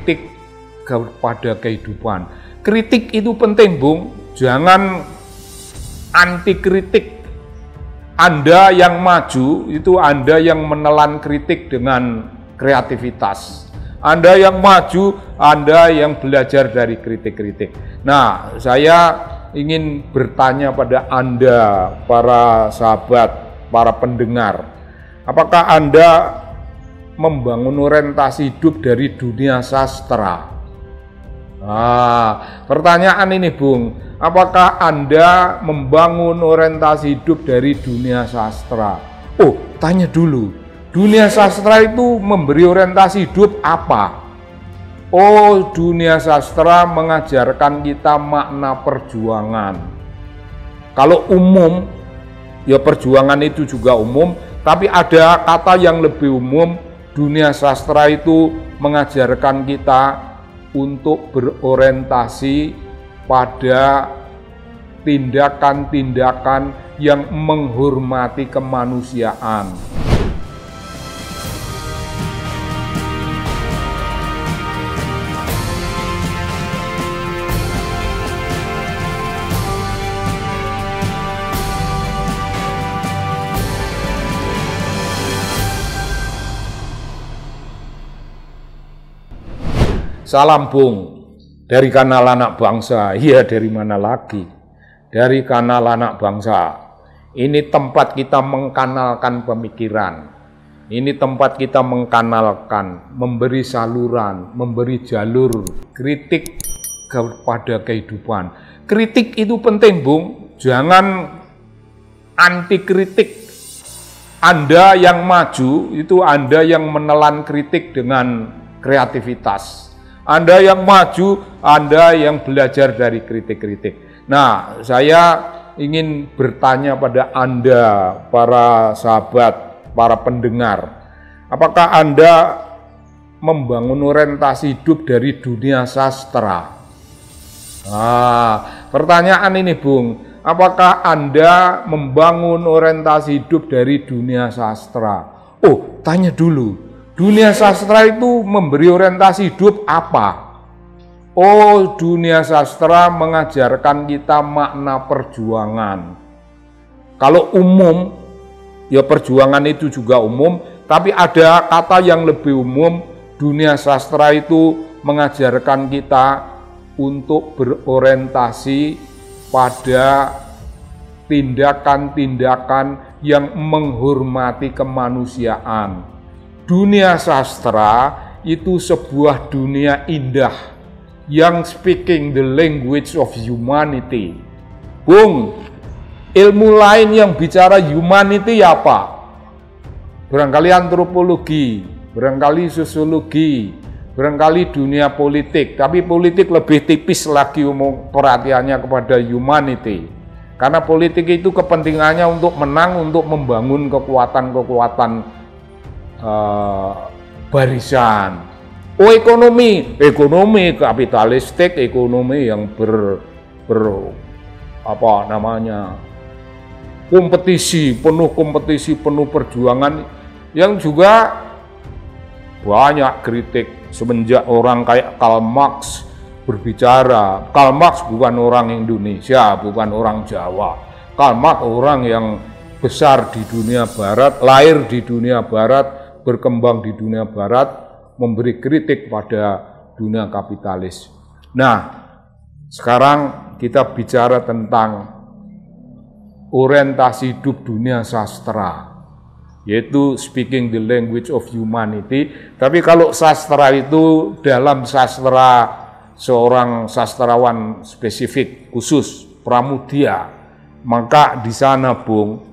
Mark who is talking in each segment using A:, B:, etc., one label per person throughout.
A: kritik kepada kehidupan. Kritik itu penting, Bung. Jangan anti kritik. Anda yang maju itu Anda yang menelan kritik dengan kreativitas. Anda yang maju, Anda yang belajar dari kritik-kritik. Nah, saya ingin bertanya pada Anda, para sahabat, para pendengar, apakah Anda membangun orientasi hidup dari dunia sastra? Nah, pertanyaan ini, Bung, apakah Anda membangun orientasi hidup dari dunia sastra? Oh, tanya dulu, dunia sastra itu memberi orientasi hidup apa? Oh, dunia sastra mengajarkan kita makna perjuangan. Kalau umum, ya perjuangan itu juga umum, tapi ada kata yang lebih umum, dunia sastra itu mengajarkan kita untuk berorientasi pada tindakan-tindakan yang menghormati kemanusiaan. Salam Bung dari kanal anak bangsa. Iya dari mana lagi? Dari kanal anak bangsa. Ini tempat kita mengkanalkan pemikiran. Ini tempat kita mengkanalkan, memberi saluran, memberi jalur kritik kepada kehidupan. Kritik itu penting, Bung. Jangan anti kritik. Anda yang maju itu Anda yang menelan kritik dengan kreativitas anda yang maju, Anda yang belajar dari kritik-kritik. Nah, saya ingin bertanya pada Anda, para sahabat, para pendengar, apakah Anda membangun orientasi hidup dari dunia sastra? Nah, pertanyaan ini, Bung, apakah Anda membangun orientasi hidup dari dunia sastra? Oh, tanya dulu, Dunia sastra itu memberi orientasi hidup apa? Oh, dunia sastra mengajarkan kita makna perjuangan. Kalau umum, ya perjuangan itu juga umum, tapi ada kata yang lebih umum, dunia sastra itu mengajarkan kita untuk berorientasi pada tindakan-tindakan yang menghormati kemanusiaan dunia sastra itu sebuah dunia indah yang speaking the language of humanity. Bung, ilmu lain yang bicara humanity apa? Barangkali antropologi, barangkali sosiologi, barangkali dunia politik, tapi politik lebih tipis lagi umum perhatiannya kepada humanity. Karena politik itu kepentingannya untuk menang, untuk membangun kekuatan-kekuatan uh, barisan. Oh ekonomi, ekonomi kapitalistik, ekonomi yang ber, ber apa namanya kompetisi, penuh kompetisi, penuh perjuangan yang juga banyak kritik semenjak orang kayak Karl Marx berbicara. Karl Marx bukan orang Indonesia, bukan orang Jawa. Karl Marx orang yang besar di dunia barat, lahir di dunia barat, berkembang di dunia barat, memberi kritik pada dunia kapitalis. Nah, sekarang kita bicara tentang orientasi hidup dunia sastra, yaitu speaking the language of humanity. Tapi kalau sastra itu dalam sastra seorang sastrawan spesifik khusus Pramudia, maka di sana Bung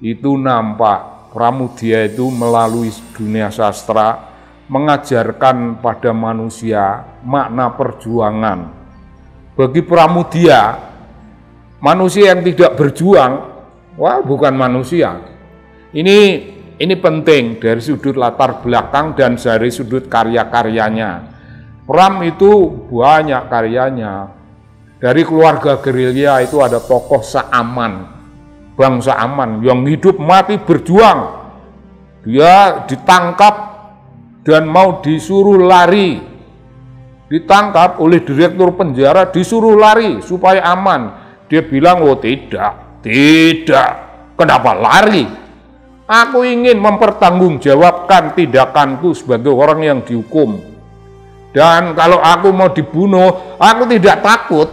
A: itu nampak Pramudia itu melalui dunia sastra mengajarkan pada manusia makna perjuangan. Bagi Pramudia, manusia yang tidak berjuang, wah bukan manusia. Ini ini penting dari sudut latar belakang dan dari sudut karya-karyanya. Pram itu banyak karyanya. Dari keluarga gerilya itu ada tokoh Saaman, bangsa aman yang hidup mati berjuang. Dia ditangkap dan mau disuruh lari ditangkap oleh direktur penjara, disuruh lari supaya aman. Dia bilang, oh tidak, tidak. Kenapa lari? Aku ingin mempertanggungjawabkan tindakanku sebagai orang yang dihukum. Dan kalau aku mau dibunuh, aku tidak takut.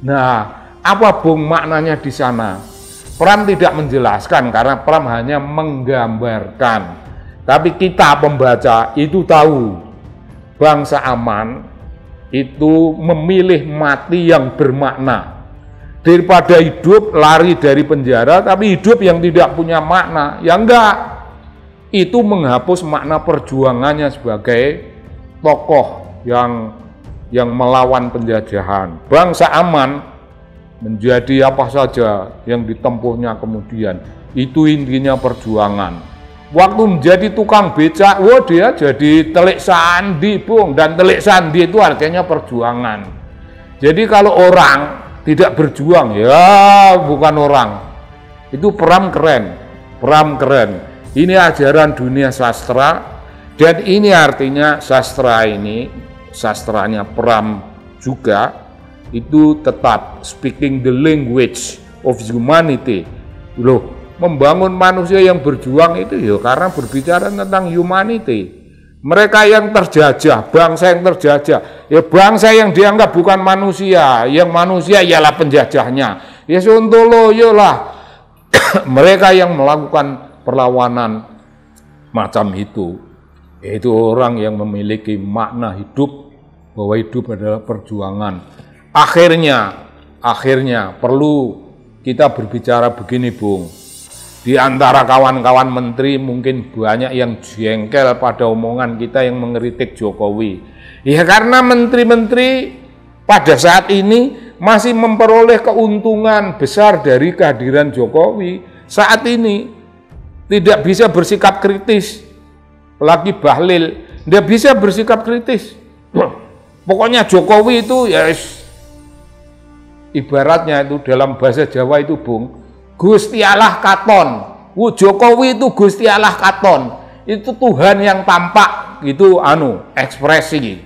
A: Nah, apa bung maknanya di sana? Pram tidak menjelaskan karena Pram hanya menggambarkan. Tapi kita pembaca itu tahu. Bangsa aman itu memilih mati yang bermakna. Daripada hidup lari dari penjara tapi hidup yang tidak punya makna. Ya enggak. Itu menghapus makna perjuangannya sebagai tokoh yang yang melawan penjajahan. Bangsa aman menjadi apa saja yang ditempuhnya kemudian itu intinya perjuangan waktu menjadi tukang becak, wah dia jadi telik sandi, Bung. Dan telik sandi itu artinya perjuangan. Jadi kalau orang tidak berjuang, ya bukan orang. Itu peram keren, peram keren. Ini ajaran dunia sastra dan ini artinya sastra ini, sastranya peram juga itu tetap speaking the language of humanity. Loh, membangun manusia yang berjuang itu ya karena berbicara tentang humanity. Mereka yang terjajah, bangsa yang terjajah, ya bangsa yang dianggap bukan manusia, yang manusia ialah penjajahnya. Ya sontolo lah mereka yang melakukan perlawanan macam itu. Itu orang yang memiliki makna hidup bahwa hidup adalah perjuangan. Akhirnya, akhirnya perlu kita berbicara begini, Bung di antara kawan-kawan menteri mungkin banyak yang jengkel pada omongan kita yang mengeritik Jokowi. Ya karena menteri-menteri pada saat ini masih memperoleh keuntungan besar dari kehadiran Jokowi. Saat ini tidak bisa bersikap kritis. Lagi Bahlil, tidak bisa bersikap kritis. Pokoknya Jokowi itu ya ibaratnya itu dalam bahasa Jawa itu Bung, Gusti Allah katon. Wu Jokowi itu Gusti Allah katon. Itu Tuhan yang tampak itu anu ekspresi.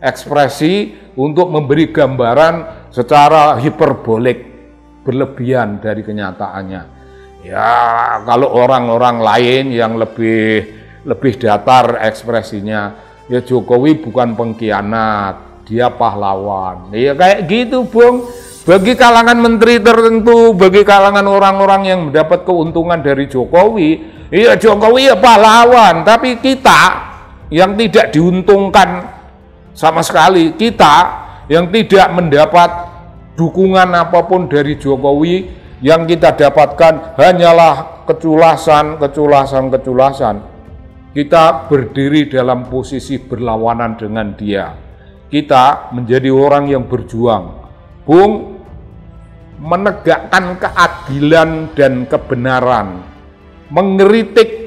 A: Ekspresi untuk memberi gambaran secara hiperbolik berlebihan dari kenyataannya. Ya, kalau orang-orang lain yang lebih lebih datar ekspresinya, ya Jokowi bukan pengkhianat, dia pahlawan. Ya kayak gitu, Bung. Bagi kalangan menteri tertentu, bagi kalangan orang-orang yang mendapat keuntungan dari Jokowi, iya Jokowi ya pahlawan, tapi kita yang tidak diuntungkan sama sekali, kita yang tidak mendapat dukungan apa pun dari Jokowi, yang kita dapatkan hanyalah keculasan, keculasan, keculasan. Kita berdiri dalam posisi berlawanan dengan dia. Kita menjadi orang yang berjuang. Bung, menegakkan keadilan dan kebenaran, mengeritik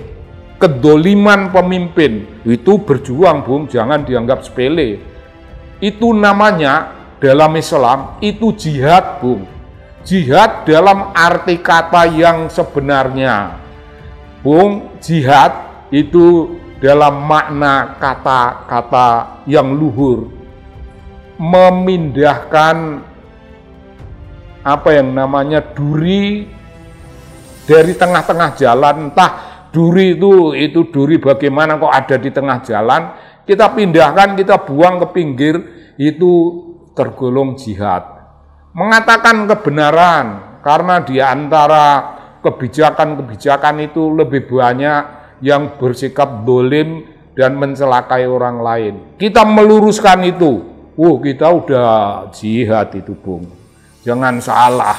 A: kedoliman pemimpin, itu berjuang bung, jangan dianggap sepele. Itu namanya dalam Islam, itu jihad bung. Jihad dalam arti kata yang sebenarnya. Bung, jihad itu dalam makna kata-kata yang luhur. Memindahkan apa yang namanya duri dari tengah-tengah jalan entah duri itu itu duri bagaimana kok ada di tengah jalan kita pindahkan kita buang ke pinggir itu tergolong jihad. Mengatakan kebenaran karena di antara kebijakan-kebijakan itu lebih banyak yang bersikap dolim dan mencelakai orang lain. Kita meluruskan itu. Wuh kita udah jihad itu bung Jangan salah,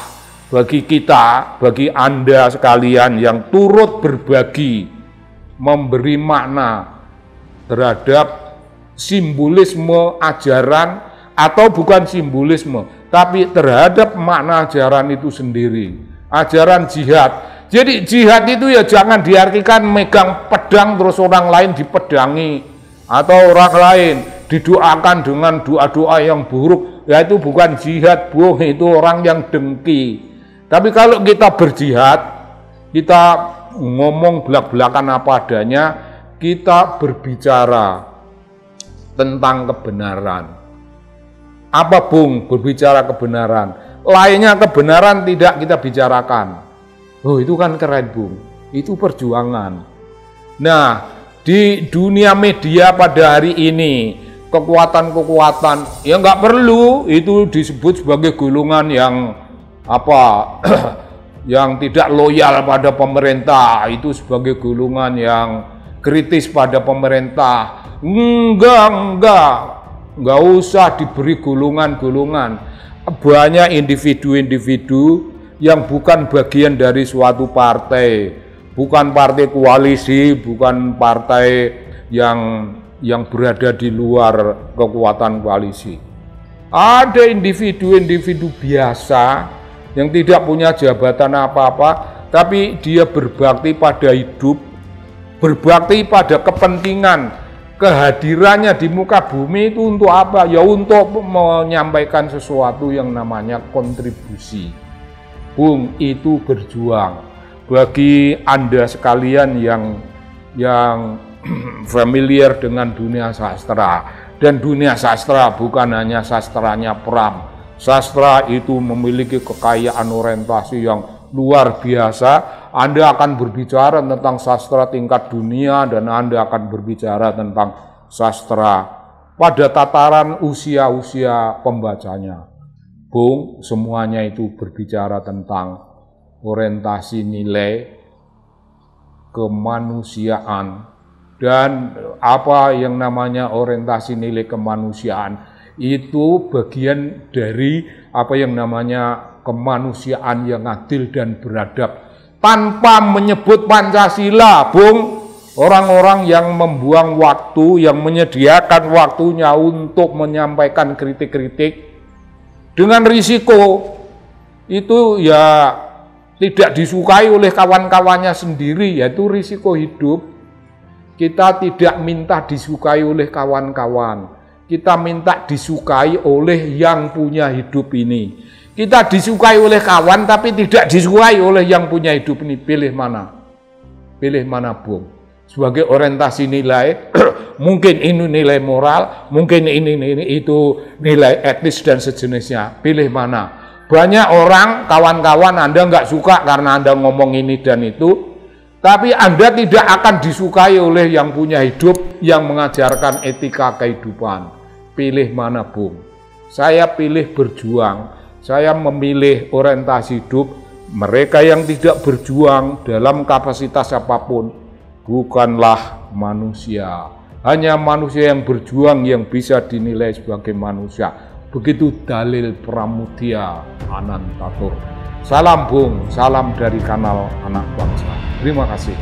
A: bagi kita, bagi Anda sekalian yang turut berbagi, memberi makna terhadap simbolisme ajaran atau bukan simbolisme, tapi terhadap makna ajaran itu sendiri. Ajaran jihad. Jadi jihad itu ya jangan diartikan megang pedang terus orang lain dipedangi atau orang lain didoakan dengan doa-doa yang buruk ya itu bukan jihad boh itu orang yang dengki tapi kalau kita berjihad kita ngomong belak-belakan apa adanya kita berbicara tentang kebenaran Apa Bung berbicara kebenaran? Lainnya kebenaran tidak kita bicarakan. Oh itu kan keren Bung, itu perjuangan. Nah di dunia media pada hari ini kekuatan-kekuatan. Ya nggak perlu. Itu disebut sebagai golongan yang apa yang tidak loyal pada pemerintah. Itu sebagai golongan yang kritis pada pemerintah. Enggak enggak nggak usah diberi golongan-golongan. Banyak individu-individu yang bukan bagian dari suatu partai, bukan partai koalisi, bukan partai yang yang berada di luar kekuatan koalisi. Ada individu-individu biasa yang tidak punya jabatan apa-apa, tapi dia berbakti pada hidup, berbakti pada kepentingan kehadirannya di muka bumi itu untuk apa? Ya untuk menyampaikan sesuatu yang namanya kontribusi. Bung itu berjuang. Bagi Anda sekalian yang yang familiar dengan dunia sastra dan dunia sastra bukan hanya sastranya Pram. Sastra itu memiliki kekayaan orientasi yang luar biasa. Anda akan berbicara tentang sastra tingkat dunia dan Anda akan berbicara tentang sastra pada tataran usia-usia pembacanya. Bung, semuanya itu berbicara tentang orientasi nilai kemanusiaan dan apa yang namanya orientasi nilai kemanusiaan itu bagian dari apa yang namanya kemanusiaan yang adil dan beradab tanpa menyebut Pancasila, Bung. Orang-orang yang membuang waktu, yang menyediakan waktunya untuk menyampaikan kritik-kritik dengan risiko itu ya tidak disukai oleh kawan-kawannya sendiri, yaitu risiko hidup. Kita tidak minta disukai oleh kawan-kawan, kita minta disukai oleh yang punya hidup ini. Kita disukai oleh kawan tapi tidak disukai oleh yang punya hidup ini. Pilih mana? Pilih mana, Bung? Sebagai orientasi nilai, mungkin ini nilai moral, mungkin ini, ini itu nilai etis dan sejenisnya. Pilih mana? Banyak orang, kawan-kawan Anda nggak suka karena Anda ngomong ini dan itu, tapi Anda tidak akan disukai oleh yang punya hidup yang mengajarkan etika kehidupan. Pilih mana, Bung? Saya pilih berjuang saya memilih orientasi hidup mereka yang tidak berjuang dalam kapasitas apa pun bukanlah manusia. Hanya manusia yang berjuang yang bisa dinilai sebagai manusia. Begitu dalil Pramudia Anantatur. Salam Bung, salam dari kanal Anak Bangsa. Terima kasih.